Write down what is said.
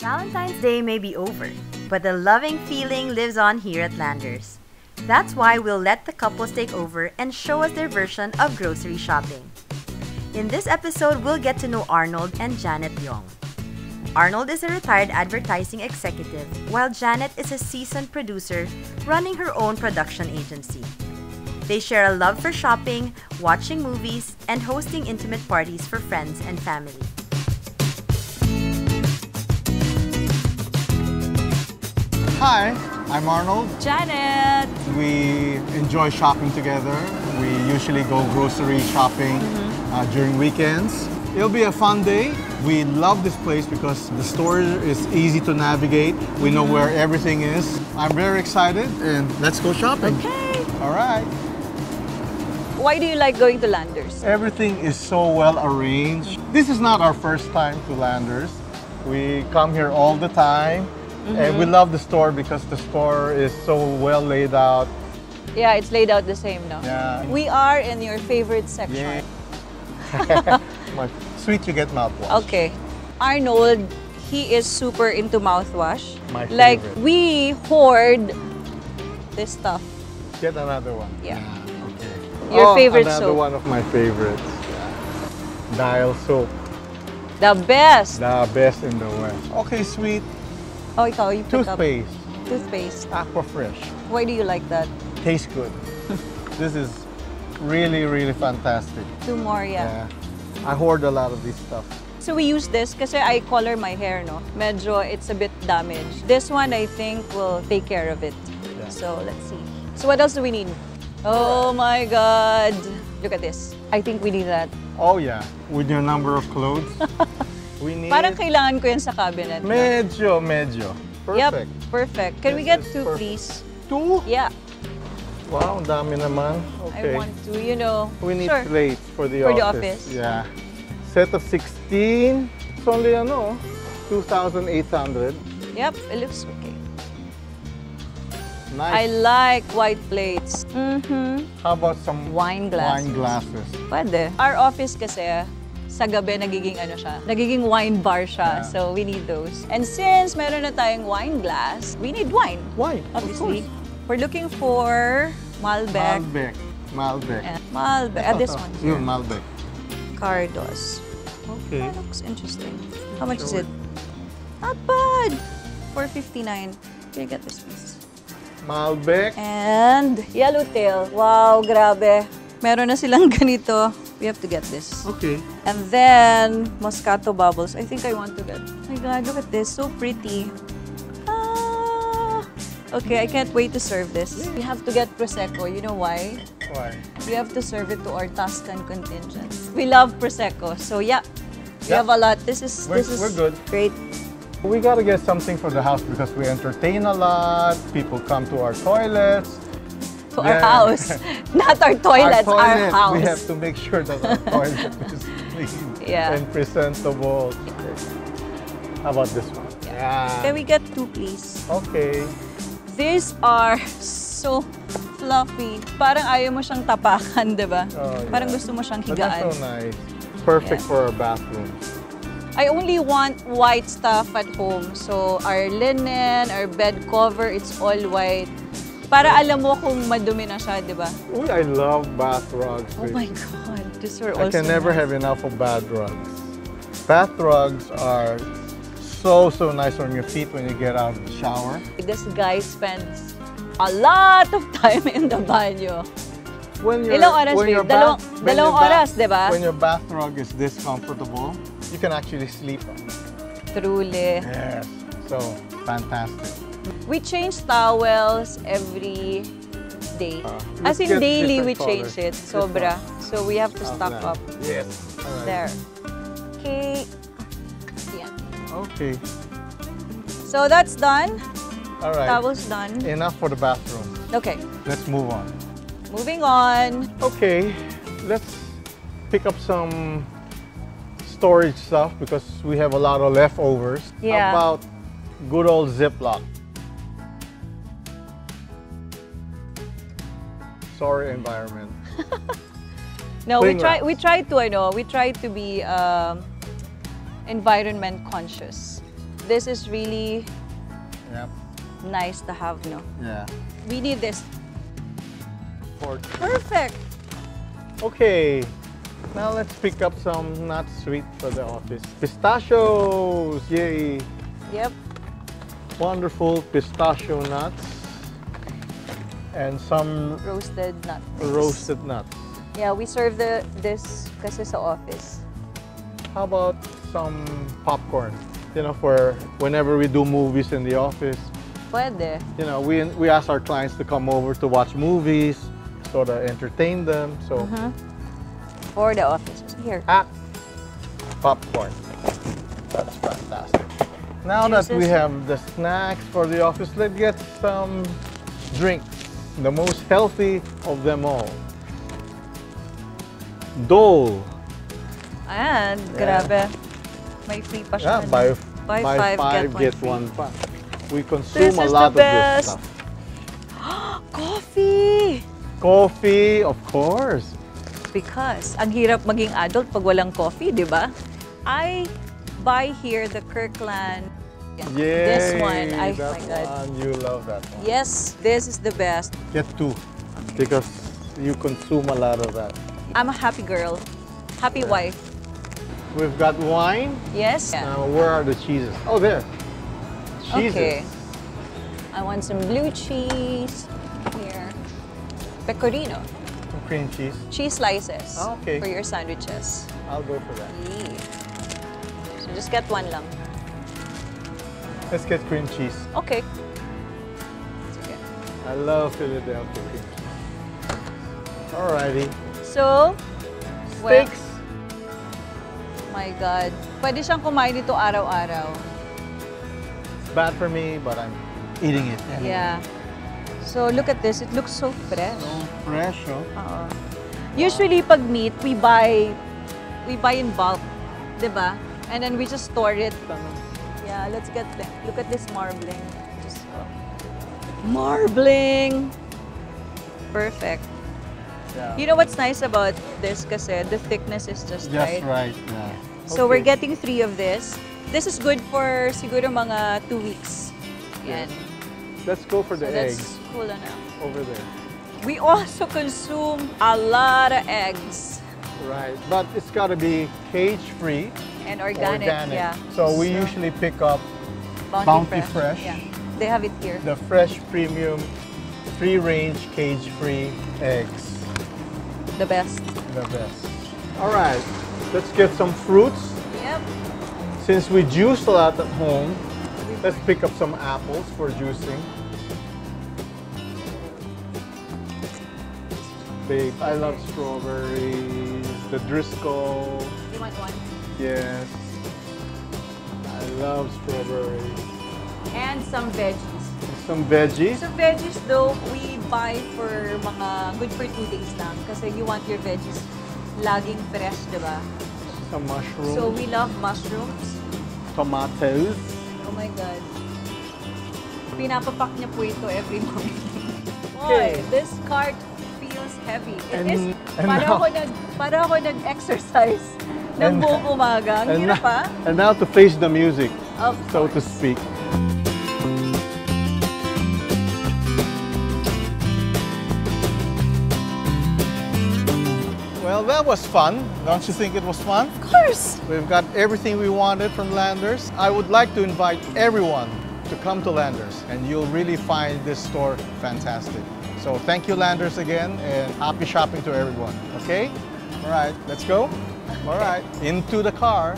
Valentine's Day may be over, but the loving feeling lives on here at Landers. That's why we'll let the couples take over and show us their version of grocery shopping. In this episode, we'll get to know Arnold and Janet Liong. Arnold is a retired advertising executive, while Janet is a seasoned producer running her own production agency. They share a love for shopping, watching movies, and hosting intimate parties for friends and family. Hi, I'm Arnold. Janet! We enjoy shopping together. We usually go grocery shopping uh, during weekends. It'll be a fun day. We love this place because the store is easy to navigate. We know where everything is. I'm very excited and let's go shopping. Okay. All right. Why do you like going to Landers? Everything is so well arranged. This is not our first time to Landers. We come here all the time. Mm-hmm. And we love the store because the store is so well laid out. Yeah, it's laid out the same now. Yeah. We are in your favorite section. Yeah. My sweet you get mouthwash. Okay. Arnold, he is super into mouthwash. My Like, favorite. we hoard this stuff. Get another one. Yeah. Ah, okay. Your Oh, favorite another soap. one of my favorites. Dial soap. The best! The best in the West. Okay, sweet. Oh, ikaw, you pick up Toothpaste. toothpaste. Aquafresh. Why do you like that? Tastes good. this is really, really fantastic. Two more, yeah. Yeah. I hoard a lot of this stuff. So we use this kasi I color my hair, no? Medyo it's a bit damaged. This one, I think, will take care of it. Yeah. So let's see. So what else do we need? Oh my God! Look at this. I think we need that. Oh yeah, with your number of clothes. we need Parang kailangan ko yan sa cabinet. medyo, medyo. Perfect. Yep, perfect. Can we This get two, perfect. please? Two? Yeah, Wow, ang dami naman. Okay. I want to, you know. We need sure. plates for the For the office. office. Yeah. Set of 16. It's only ano, 2,800. Yep, it looks okay. Nice. I like white plates. Mm-hmm. How about some Wine glasses. wine glasses? Pwede. Our office kasi, sa gabi nagiging ano siya, nagiging wine bar siya. Yeah. So we need those. And since meron na tayong wine glass, we need wine. Wine, Obviously. of We're looking for course. Malbec. Malbec. Malbec. Yeah, Malbec. Ah, this one here. Yun, Malbec. Cardos. Okay. That looks interesting. How much is it? Not bad. 459. Can I get this piece? Malbec. And yellowtail. Wow, grabe. Meron na silang ganito. We have to get this. Okay. And then, Moscato bubbles. I think I want to get. Oh my God, look at this. So pretty. Ah. Okay, I can't wait to serve this. We have to get Prosecco. You know why? Why? We have to serve it to our Tuscan contingent. We love Prosecco. So yeah, we Yeah. have a lot. This is, We're- this is we're good. great. We gotta get something for the house because we entertain a lot. People come to our toilets. To our Yeah. house. Not our toilets, our, toilet, house. We have to make sure that our toilet is clean Yeah. and presentable. How about this one? Yeah. Can we get two, please? Okay. These are so fluffy. Parang ayaw mo siyang tapakan, di ba? Oh, Parang yeah. gusto mo siyang But that's higaan. so nice. Perfect Yeah. for our bathroom. I only want white stuff at home. So, our linen, our bed cover, it's all white. Para alam mo kung madumi na siya, di ba? Uy, I love bath rugs. Oh my God, these are I also can never nice. have enough of bath rugs. Bath rugs are so, so nice on your feet when you get out of the shower. This guy spends a lot of time in the banyo. When your, Ilang oras, when babe? Dalawang- dalawang oras, di ba? When your bath rug is this comfortable, you can actually sleep on it. Truly. Yes. So, fantastic. We change towels every day. Uh, As in daily, we different change colors. it. Sobra. So we have to How's stock up. Yes. Right. There. Okay. Yeah. Okay. So that's done. All right. Towels done. Enough for the bathroom. Okay. Let's move on. Moving on. Okay. Let's pick up some storage stuff because we have a lot of leftovers. Yeah. How about good old Ziploc? Sorry, environment. No, we try we try to I know, we try to be um, environment conscious. this is really Yep. nice to have, no? Yeah. We need this. Perfect. Okay. Now let's pick up some nuts sweet for the office. Pistachios! Yay! Yep. Wonderful pistachio nuts. And some Roasted nut. roasted nuts. Yeah, we serve the this kasi sa office. How about some popcorn? You know, for whenever we do movies in the office, Pwede. you know, we, we ask our clients to come over to watch movies, sort of entertain them. So, For the office. Here. ah, popcorn. That's fantastic. Now that we have the snacks for the office, let's get some drinks. The most healthy of them all. Dole. And, grabe. May free pa Yeah, siya. buy, no? Buy buy five, five, get get, one one, pack. We consume This a lot of this stuff. Coffee! Coffee, of course. Because ang hirap maging adult pag walang coffee, di ba? I buy here the Kirkland. Yay, This one, I, that my God. one, you love that one. Yes, this is the best. Get two, because you consume a lot of that. I'm a happy girl. Happy wife. We've got wine. Yes? Now, where are the cheeses? Oh, there. Cheeses. Okay. I want some blue cheese here. Pecorino. Some cream cheese. Cheese slices Ah, okay. for your sandwiches. I'll go for that. Yee. So just get one lang. Let's get cream cheese. Okay. Sige. I love Philadelphia cream cheese. Alrighty. So, well, Steaks. my God. Pwede siyang kumain dito araw-araw. It's bad for me, but I'm eating it. anyway. Yeah. So, look at this. It looks so fresh. So fresh, oh. Oo. Uh-huh. Usually, pag meat, we buy we buy in bulk, 'di ba? And then we just store it. Yeah, let's get the, look at this marbling. Just marbling. Perfect. Yeah. You know what's nice about this kasi the thickness is just, Just right. right, yeah. So we're getting three of this. This is good for siguro mga two weeks. Yan. Let's go for the So eggs that's cool enough. over there. We also consume a lot of eggs Right, but it's got to be cage-free, and organic. Yeah. So we usually pick up Bounty Fresh. Yeah. They have it here. the fresh premium free-range cage-free eggs. The best. The best. All right, let's get some fruits. Yep. Since we juice a lot at home, let's pick up some apples for juicing. Babe, I love strawberries, the Driscoll, You want one? Yes. I love strawberries. And some veggies. Some veggies. So veggies though, we buy for mga good for two days lang. Kasi you want your veggies laging fresh, di ba? Some mushrooms. So we love mushrooms. tomatoes. Oh my God. Pinapapak niya po ito every morning. Okay. Boy, this cart feels heavy. It And- is, and para now- ako nag, para ako nag-exercise ng And- buong umaga. Ang And, hirap now, pa. Ah. and now to face the music, Of so to speak. Well, that was fun. Don't you think it was fun? Of course. We've got everything we wanted from Landers. I would like to invite everyone to come to Landers, and you'll really find this store fantastic. So thank you, Landers, again, and happy shopping to everyone. Okay? All right, let's go. All right, into the car.